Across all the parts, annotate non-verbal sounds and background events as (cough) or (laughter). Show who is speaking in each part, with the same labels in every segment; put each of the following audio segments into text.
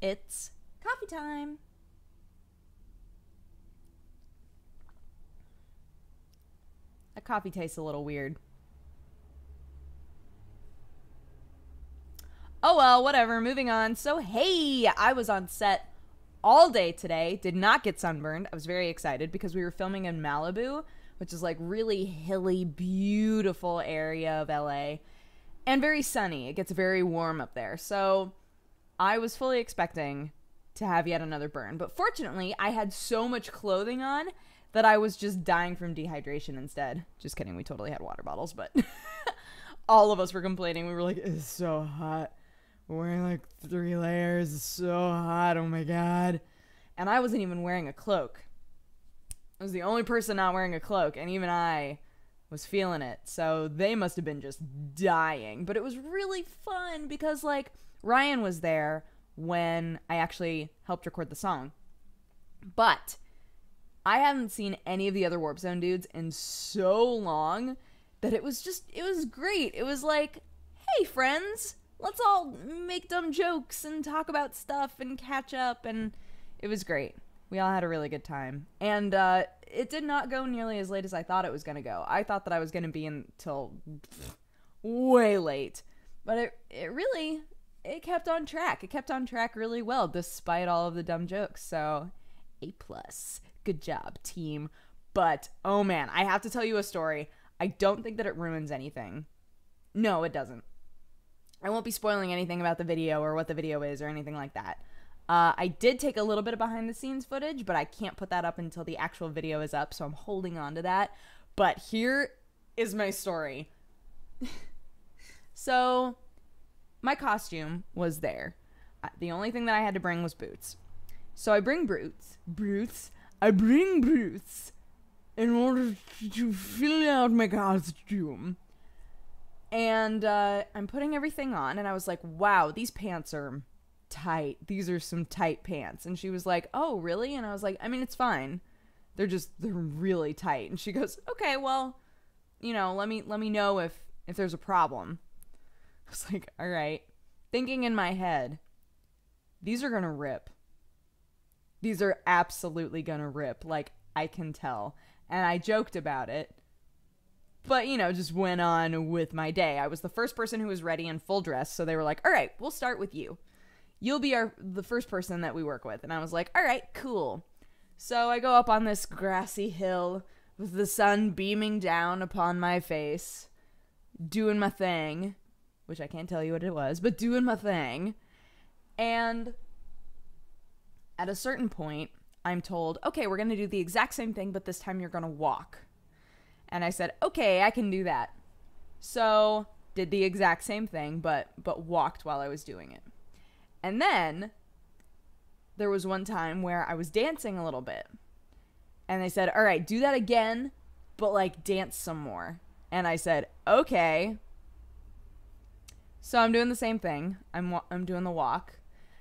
Speaker 1: It's coffee time. That coffee tastes a little weird. Oh well, whatever. Moving on. So, hey, I was on set all day today. Did not get sunburned. I was very excited because we were filming in Malibu, which is like really hilly, beautiful area of LA and very sunny. It gets very warm up there. So, I was fully expecting to have yet another burn. But fortunately, I had so much clothing on that I was just dying from dehydration instead. Just kidding. We totally had water bottles, but (laughs) all of us were complaining. We were like, it's so hot. We're wearing like three layers. It's so hot. Oh my God. And I wasn't even wearing a cloak. I was the only person not wearing a cloak. And even I was feeling it. So they must have been just dying. But it was really fun because, like, Ryan was there when I actually helped record the song. But I haven't seen any of the other Warp Zone dudes in so long that it was just, it was great. It was like, hey, friends, let's all make dumb jokes and talk about stuff and catch up. And it was great. We all had a really good time. And uh, it did not go nearly as late as I thought it was going to go. I thought that I was going to be until way late. But it, it really, it kept on track. It kept on track really well despite all of the dumb jokes. So, A plus. Good job, team. But oh man, I have to tell you a story. I don't think that it ruins anything. No, it doesn't. I won't be spoiling anything about the video or what the video is or anything like that. Uh, I did take a little bit of behind the scenes footage, but I can't put that up until the actual video is up, so I'm holding on to that. But here is my story. (laughs) so, my costume was there. Uh, The only thing that I had to bring was boots. So I bring boots. Boots. I bring boots in order to fill out my costume. And uh, I'm putting everything on, and I was like, wow, these pants are tight. These are some tight pants. And she was like, oh, really? And I was like, I mean, it's fine. They're just, they're really tight. And she goes, okay, well, you know, let me, let me know if, if there's a problem. (laughs) I was like, all right. Thinking in my head, these are gonna rip. These are absolutely gonna rip. Like, I can tell. And I joked about it. But, you know, just went on with my day. I was the first person who was ready in full dress, so they were like, all right, we'll start with you. You'll be our the first person that we work with. And I was like, all right, cool. So I go up on this grassy hill with the sun beaming down upon my face, doing my thing, which I can't tell you what it was, but doing my thing. And at a certain point, I'm told, okay, we're going to do the exact same thing, but this time you're going to walk. And I said, okay, I can do that. So did the exact same thing, but but walked while I was doing it. And then there was one time where I was dancing a little bit. And they said, all right, do that again, but like dance some more. And I said, okay. So I'm doing the same thing. I'm I'm doing the walk,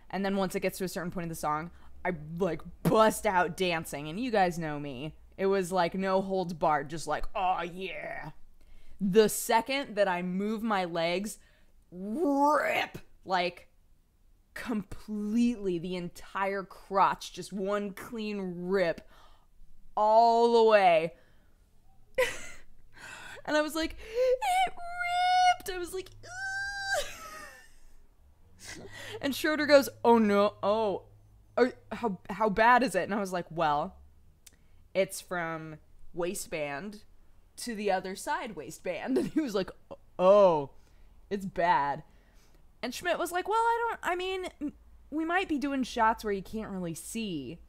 Speaker 1: and then once it gets to a certain point of the song, I like bust out dancing. And you guys know me. It was like no holds barred, just like oh yeah. The second that I move my legs, rip like completely the entire crotch, just one clean rip all the way. (laughs) and I was like, it ripped. I was like. (laughs) and Schroeder goes, "Oh no, oh, how how bad is it?" And I was like, "Well, it's from waistband to the other side waistband." (laughs) And he was like, "Oh, it's bad." And Schmidt was like, "Well, I don't. I mean, we might be doing shots where you can't really see."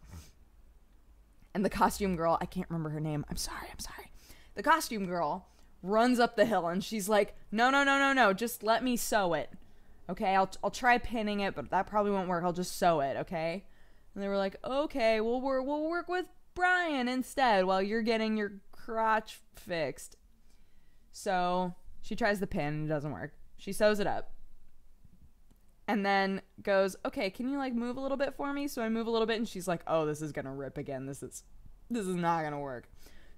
Speaker 1: And the costume girl, I can't remember her name. I'm sorry. I'm sorry. The costume girl runs up the hill and she's like, "No, no, no, no, no. Just let me sew it." Okay, I'll I'll try pinning it, but that probably won't work. I'll just sew it, okay? And they were like, "Okay, well we'll we'll work with Brian instead while you're getting your crotch fixed." So, she tries the pin it doesn't work. She sews it up. And then goes, "Okay, can you like move a little bit for me?" So I move a little bit and she's like, "Oh, this is going to rip again. This is this is not going to work."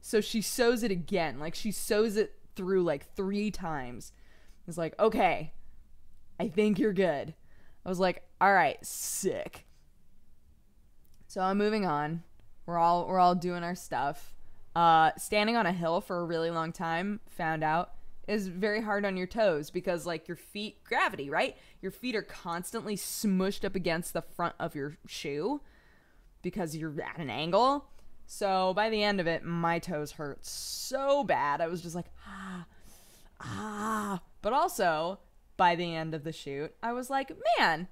Speaker 1: So she sews it again. Like she sews it through like 3 times. It's like, "Okay, I think you're good. I was like, all right, sick. So I'm moving on. We're all we're all doing our stuff. Uh, standing on a hill for a really long time, found out is very hard on your toes because like your feet gravity, right? Your feet are constantly smushed up against the front of your shoe because you're at an angle. So by the end of it, my toes hurt so bad. I was just like, ah, ah. But also, by the end of the shoot, I was like, man,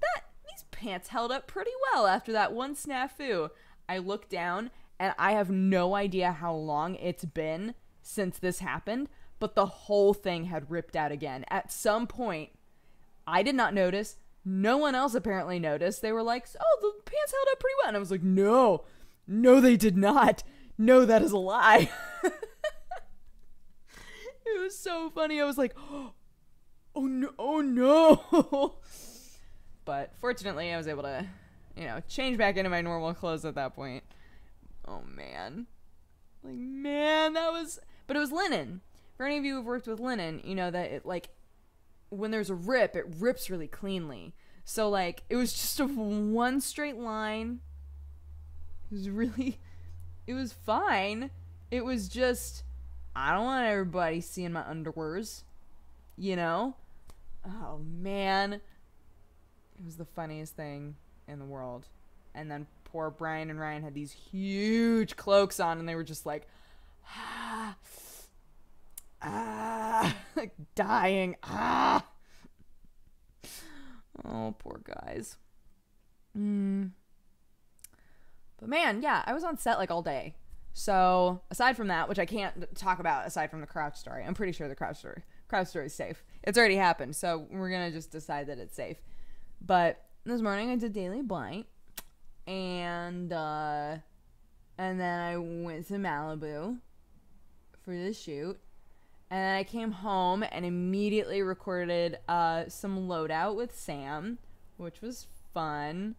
Speaker 1: that these pants held up pretty well after that one snafu. I look down and I have no idea how long it's been since this happened, but the whole thing had ripped out again. At some point, I did not notice. No one else apparently noticed. They were like, "Oh, the pants held up pretty well," and I was like, "No, no, they did not. No, that is a lie." (laughs) it was so funny. I was like, (gasps) "Oh no, oh no!" (laughs) but fortunately, I was able to, you know, change back into my normal clothes at that point. Oh man, like man, that was. But it was linen. For any of you who've worked with linen, you know that it like when there's a rip, it rips really cleanly. So like it was just a one straight line. It was really (laughs) it was fine. It was just I don't want everybody seeing my underwears. You know? Oh man. It was the funniest thing in the world. And then poor Brian and Ryan had these huge cloaks on and they were just like ah, ah (laughs) like dying. Ah. Oh, poor guys. Mm. But man, yeah, I was on set like all day. So aside from that, which I can't talk about aside from the crouch story, I'm pretty sure the crouch story crouch story is safe. It's already happened, so we're gonna just decide that it's safe. But this morning I did daily blight, and uh, and then I went to Malibu for the shoot, and then I came home and immediately recorded uh, some loadout with Sam, which was fun.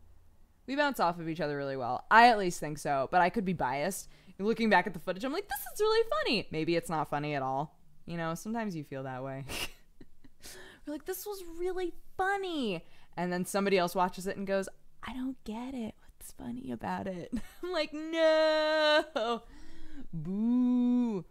Speaker 1: We bounce off of each other really well. I at least think so, but I could be biased. Looking back at the footage, I'm like, this is really funny. Maybe it's not funny at all. You know, sometimes you feel that way. (laughs) We're like, this was really funny. And then somebody else watches it and goes, I don't get it. What's funny about it? (laughs) I'm like, no. Boo.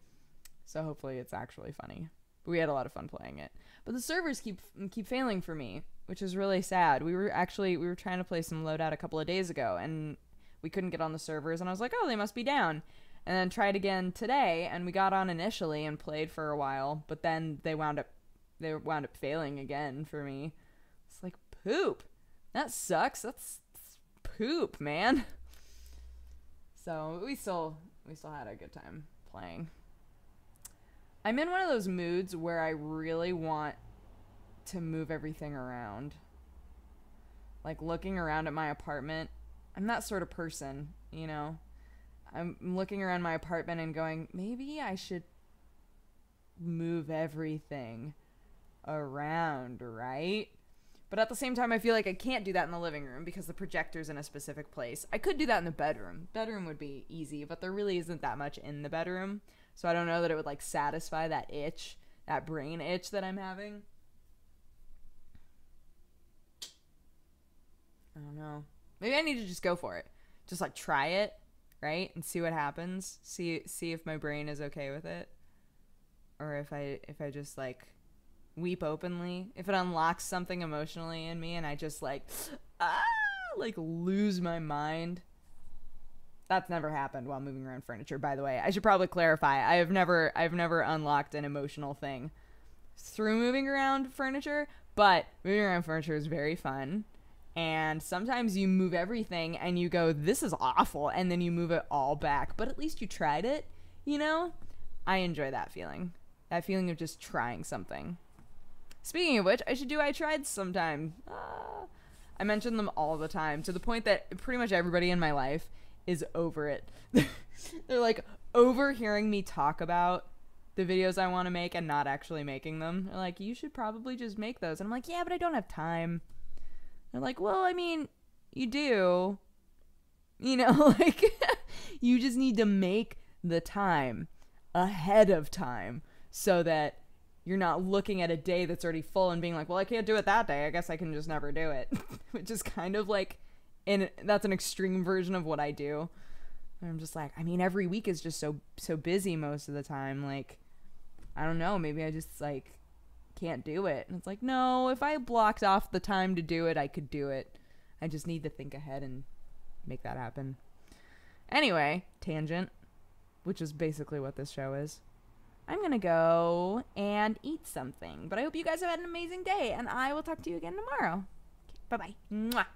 Speaker 1: So hopefully it's actually funny. But we had a lot of fun playing it. But the servers keep keep failing for me, which is really sad. We were actually we were trying to play some loadout a couple of days ago and we couldn't get on the servers and I was like, "Oh, they must be down." And then tried again today and we got on initially and played for a while, but then they wound up they wound up failing again for me. It's like poop. That sucks. That's, that's poop, man. So, we still we still had a good time playing. I'm in one of those moods where I really want to move everything around. Like looking around at my apartment. I'm that sort of person, you know. I'm looking around my apartment and going, maybe I should move everything around, right? But at the same time, I feel like I can't do that in the living room because the projector's in a specific place. I could do that in the bedroom. Bedroom would be easy, but there really isn't that much in the bedroom. So I don't know that it would like satisfy that itch, that brain itch that I'm having. I don't know. Maybe I need to just go for it. Just like try it, right? And see what happens. See see if my brain is okay with it. Or if I if I just like weep openly, if it unlocks something emotionally in me and I just like (gasps) ah like lose my mind that's never happened while moving around furniture by the way. I should probably clarify. I have never i've never unlocked an emotional thing through moving around furniture but moving around furniture is very fun. And sometimes you move everything and you go this is awful and then you move it all back. But at least you tried it you know? I enjoy that feeling that feeling of just trying something. Speaking of which i should do i tried sometime uh, i mention them all the time to the point that pretty much everybody in my life is over it. (laughs) They're like overhearing me talk about the videos I want to make and not actually making them. They're like, you should probably just make those. And I'm like, yeah, but I don't have time. They're like, well, I mean, you do. You know, (laughs) like, you just need to make the time ahead of time so that you're not looking at a day that's already full and being like, well, I can't do it that day. I guess I can just never do it, (laughs) which is kind of like, and that's an extreme version of what I do. And I'm just like, I mean, every week is just so so busy most of the time. Like, I don't know, maybe I just like can't do it. And it's like, no, if I blocked off the time to do it, I could do it. I just need to think ahead and make that happen. Anyway, tangent, which is basically what this show is. I'm to go and eat something. But I hope you guys have had an amazing day, and I will talk to you again tomorrow. Okay, bye bye.